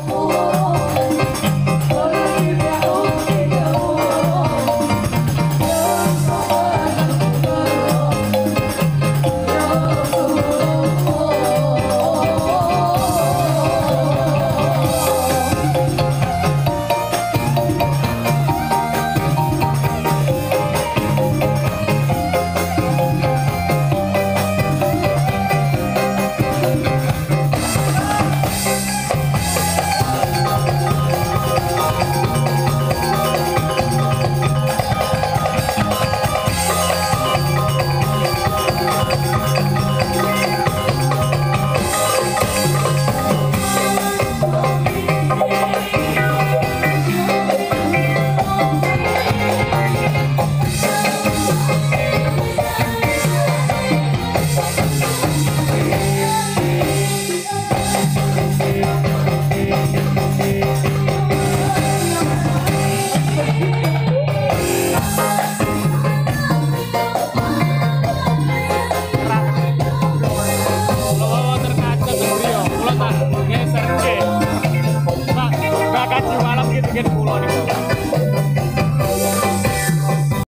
Oh. geser ke nggak nggak malam gitu gitu pulau nih